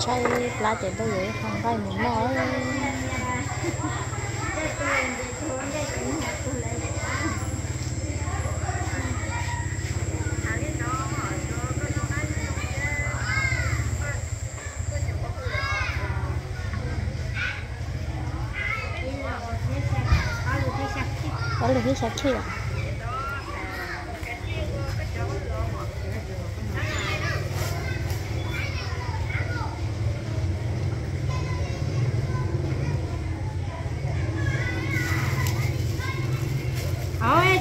chay lá tiền tôi giờ không phải muốn nói. Đó được cái sạch chưa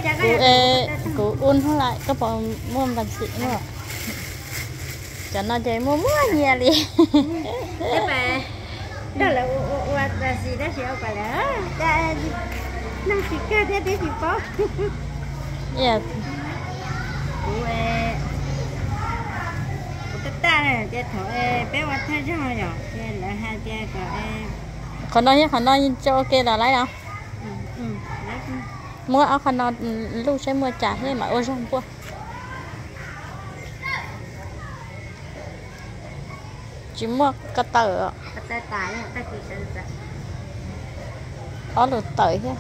cụ ê cụ un không lại có bỏ mua bằng xịn nữa. Cho nó chơi mua mua nhiều đi thế mà đó là quạt là gì đó sẽ phải là ta năm chỉ cái thế thế thì có yeah cụ cụ tất ta này cái thổ ê bé quạt thay cho rồi cái là hai cái cái ê. Còn nói nhé còn nói cho kia là lấy đâu mua áo khăn nó lúc sẽ mua trả thế mà ôi không qua chỉ mua cái tờ cái tài ta chỉ sợ sợ ở lượt tờ thế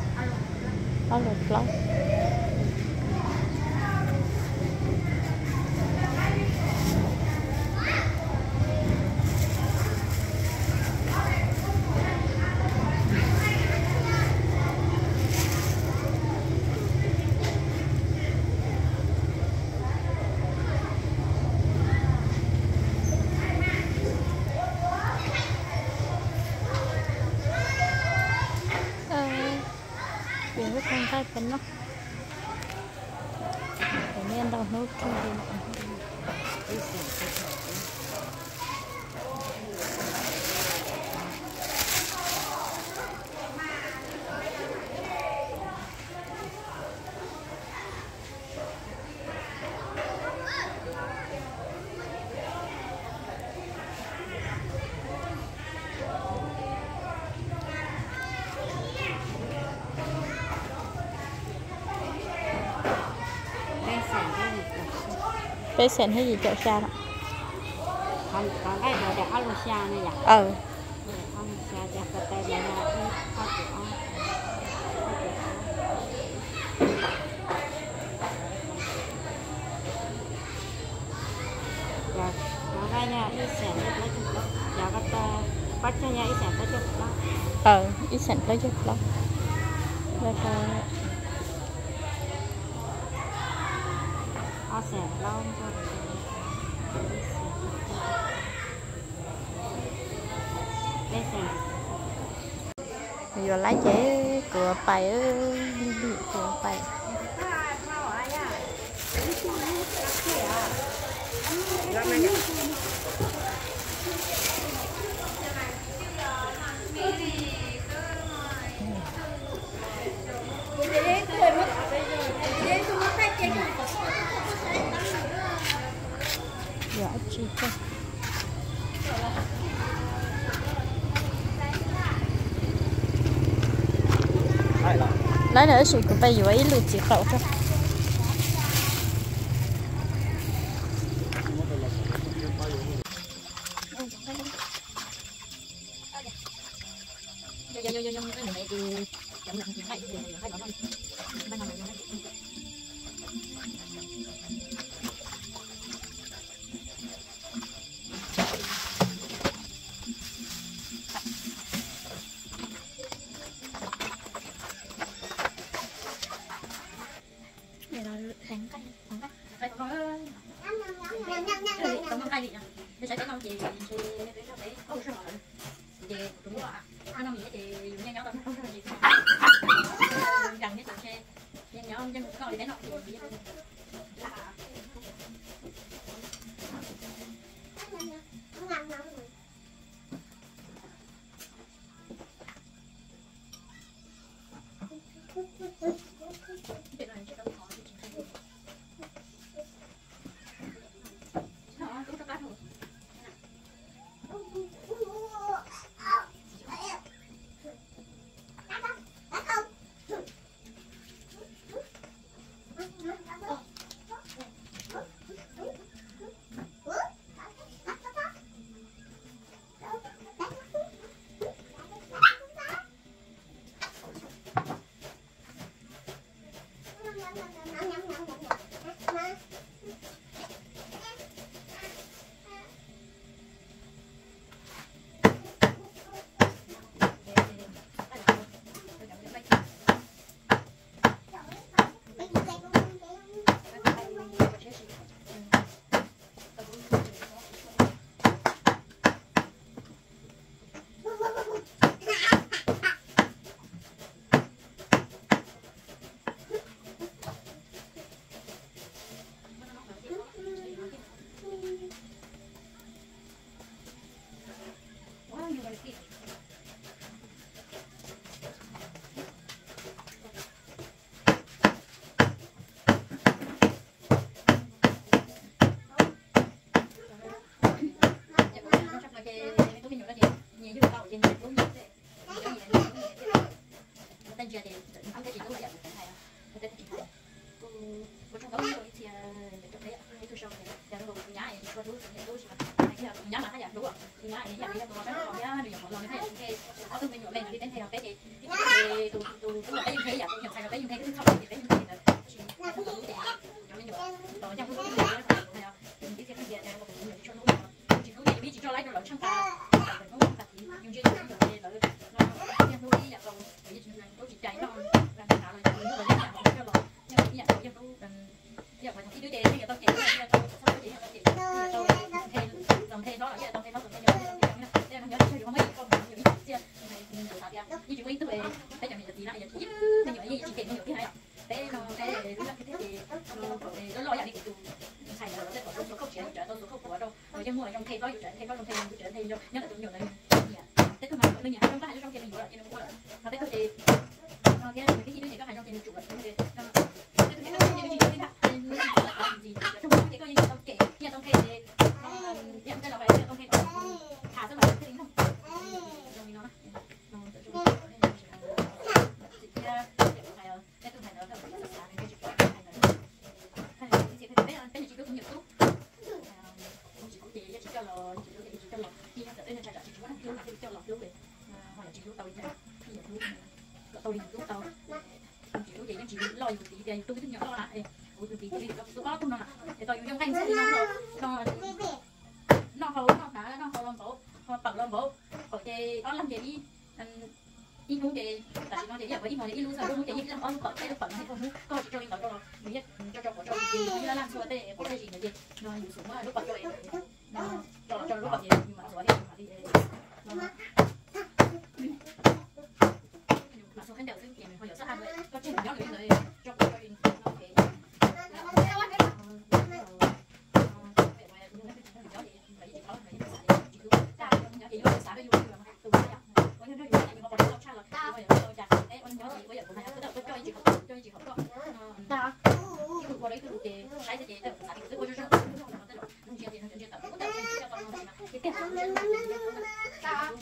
ở lượt lâu ờ biển rất không khai phấn nó để nên đâu bé sen hay gì chợ xa đó. Còn còn đồ đẹp alo xa này vậy ờ alo xa cho cái tay này là cái áo của ông. Dạ nó cái nha ít sản ít lấy chút đó dạ cái ta bắt cho nha ít sản lấy chút đó ờ ít sen lấy chút lắm rồi có áo sản lâu cho đây sản lái chế cửa bày nữa chị cũng bây giờ ấy lụt chị khẩu thôi nhắm nhắm nhắm nó thì giờ với mồi đi luôn rồi luôn cái gì làm ơn cọ cái cọ này còn nước cọ cho em cọ cho bây giờ cho cho cọ cho thì nó làm xua tê có cái gì nữa gì nó dùng xuống mà lúc cọ cho nó cho cho lúc cọ 妈妈妈 ơn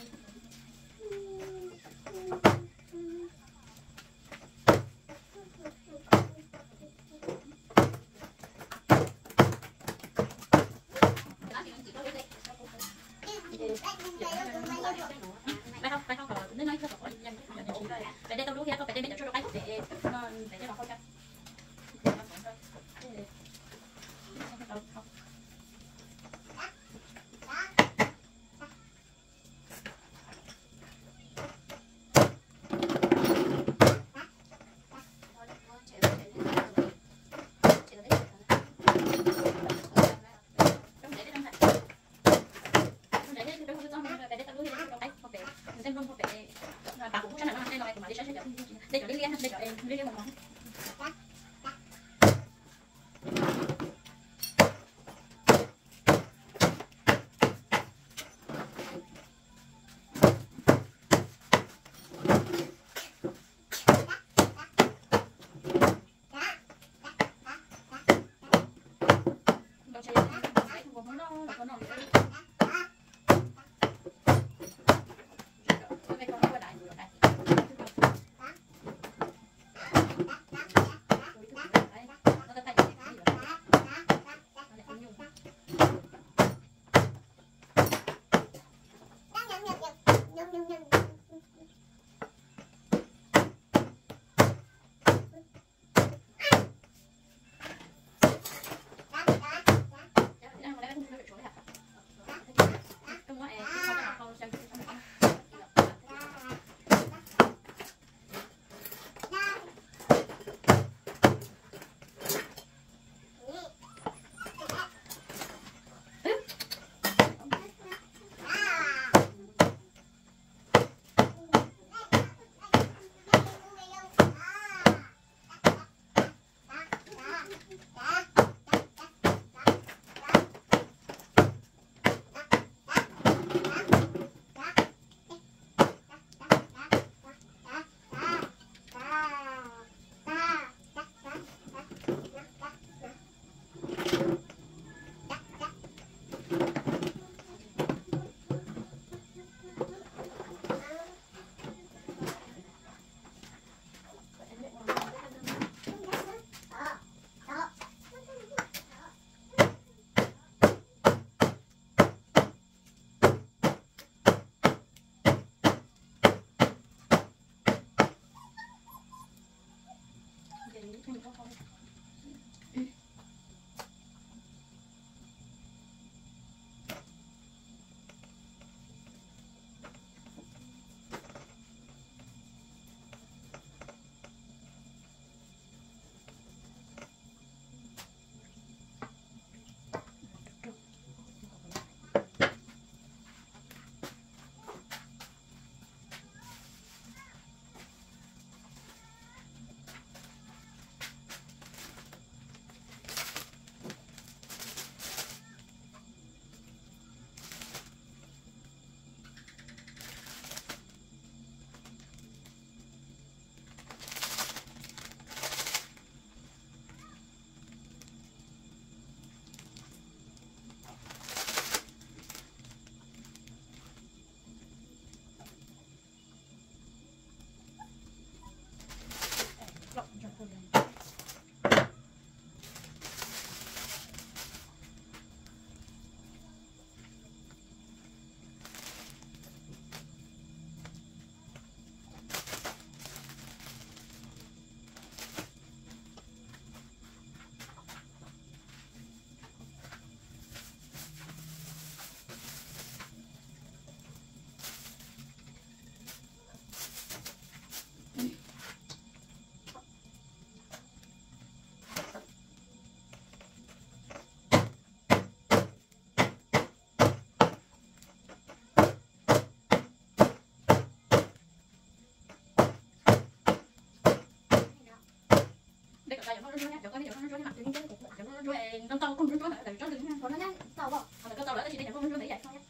con rơi chỗ cái chỗ con rơi mặt thì cái chỗ con rơi con tàu con rơi mà để cho đừng con nó nhá tàu bỏ mà con tàu đó thì để con rơi để vậy thôi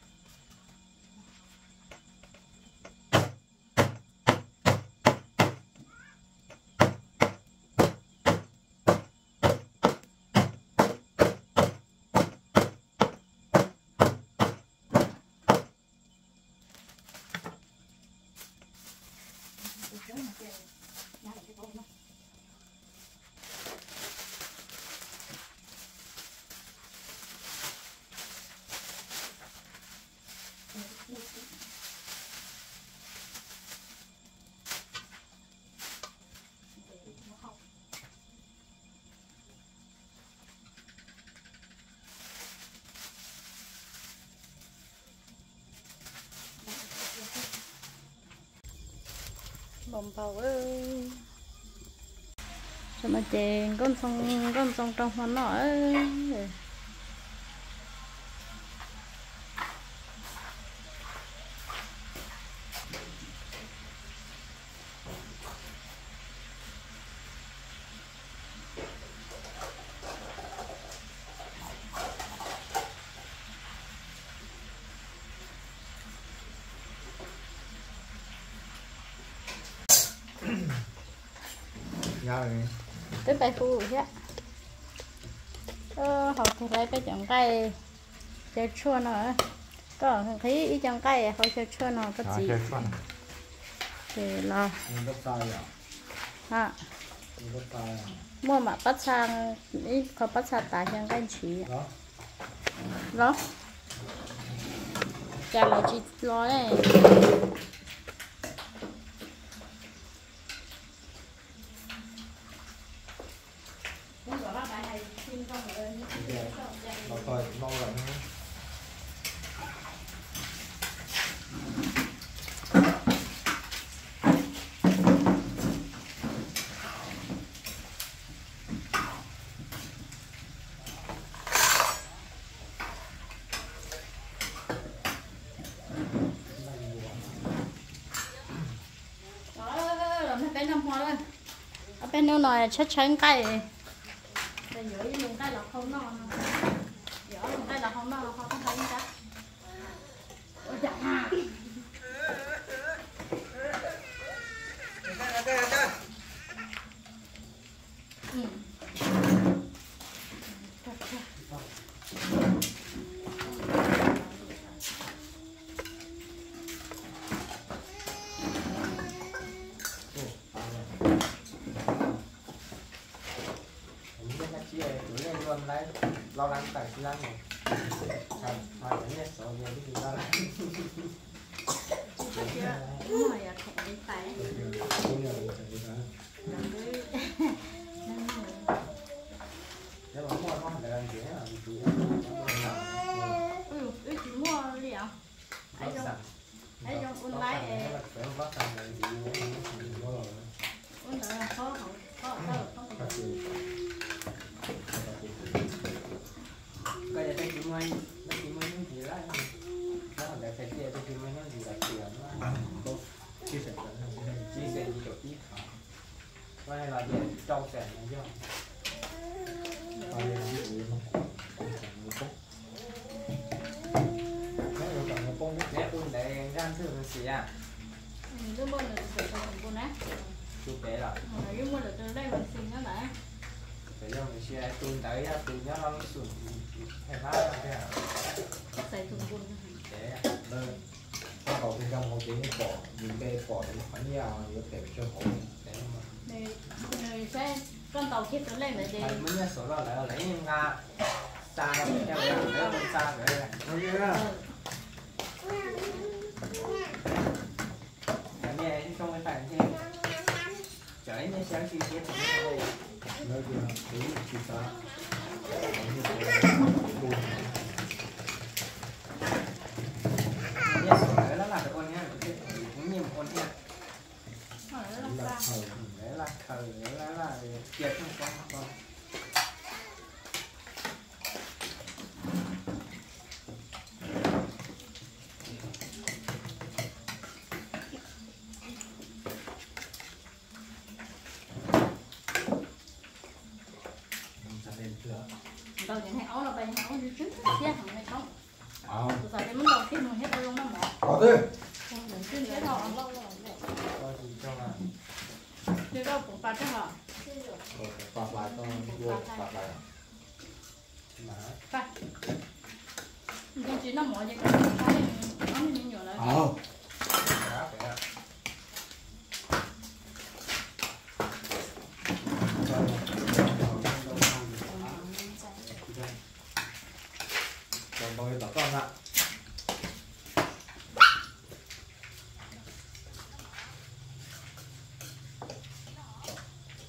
bông bầu ơi. Cho mà chèn con sông con sông trong hoa nọ ơi. Rồi tới bài phu chứ ờ học thì lấy cái chọn cây chơi chua nữa có thấy ý chọn cây họ chơi chua nó có À, gì thì tay à? À? Mua mà bắt sang ý có bắt sang tại chọn cây chỉ Đó. Đó. Chả là chỉ lo này Giờ Bảo thôi mong là nhé lên bên đâu nồi, chắc chắn cây bây giờ dùng cây là không non giờ dùng cây là không non là không thấy chắc ôi dạ ừ. Mình biết là chị ấy Tuổi này luôn đấy Lo lắng tại chị lắng này Thôi Thôi đến nhất số về cái gì lo lắng đúng rồi à thẻ đi phải Đúng rồi phải đi đó Nếu mà mua nó để làm gì hết là chị ấy ừ ừ chỉ mua liệu ấy trong ấy trong online ấy Phải bắt đầu là gì nữa Nó online là khó không khó ở đâu không Thật phải sự Cái này chị mới Nó chị mới những gì đó Đó là để phải chia cho chị mới những gì là tiền nó Tốt Chia sẻ Chia sẻ gì được ít hả Cái này là về trong sẻ này chứ Cái này là ví dụ nó Nè tôi để gan sư mình xì à đứa mua được từ từ của nó Chú bé là mà đứa mua được từ đây mình xin nó lại Để cho mình xì tôi tới tôi nhớ nó xuống Hay phát ra thế à. Xài thùng quần Để Đây, bắt đầu bên trong có cái vỏ, những cái vỏ nó bánh nhau nó để cho hổ. Để mà. Này sẽ con tàu kia tới lên lại đi mới nhớ số là lấy em ra xa đâu theo cái lấy xa cái này Nó như thế cái nghe chứ không phải phải chứ chở em như sáng chi tiết thì nó đây nó kia, đấy là chi ta. Nó như thế, buồn. nhớ số đấy là là cái con nha cũng nhiều con nha mà nó Là làm sao thầu. đấy là thời đấy là là kiệt không có con những hay ấu là trước kia thằng này không à từ giờ thì đầu tiên mình hết tay luôn đó mỏ có thế mình chưa thế nào có gì cho là chưa đâu cũng phạt thế hả phạt lại cho vô phạt lại phạt nhưng chỉ nó mỏ vậy cái cái nó nhiều lại ờ khá phải ạ còn bao nhiêu con ạ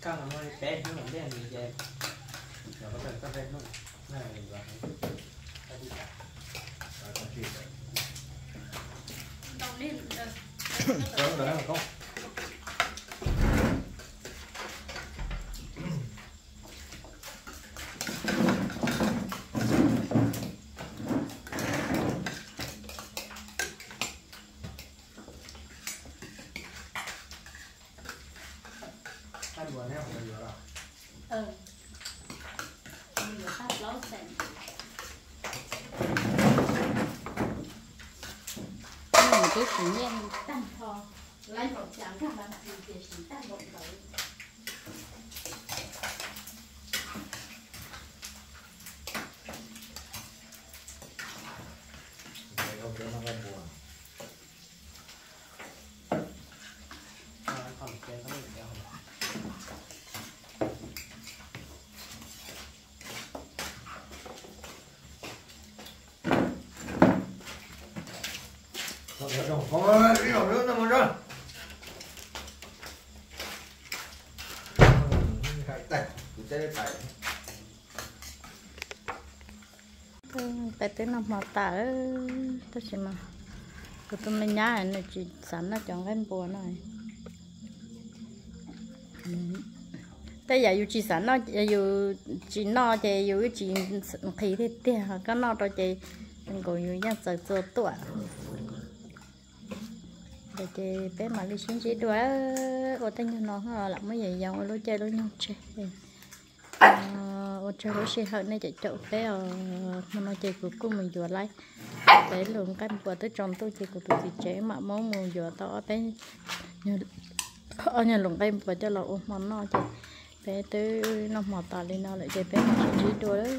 con nó bé nó làm bé gì vậy rồi có thể có thể nó này và cái đi cả Rồi, con chị. đầu đi có cái đó là không hai buồn heo phải vừa rồi ừ bây giờ phát lấu xem mình cái tự nhiên tăng thò lấy một chạm các bạn gì để chỉ tăng một vậy Vậy không cho nó ra buồn Ờ, còn cái nó bị đau con nhớ không? Con ơi, nằm ra. Cái tới năm mà ta tôi chỉ mà cứ tôi mình nhá nó chỉ sẵn là chọn cái bùa này tại giờ dù chỉ sẵn nó dù chỉ no thì dù chỉ khi thì tiền cái no đó thì đừng có dù nhá sợ sợ tuổi để chị bé mà đi xuống chỉ đuổi ô tay như nó ờ, là làm mấy gì dòng, lối chơi lối nhau chơi. Ờ, ở chơi lối chơi hơn này chạy chậu bé ở mà nó chơi của cô mình vừa lấy. Bé lượng canh của tới trong tôi chơi của tôi thì chế mà máu mù vừa to, bé như ở nhà lồng cái của cho là ôm món nó chơi bé tới nó mò tà lên nó lại chơi bé mà chỉ đuổi đó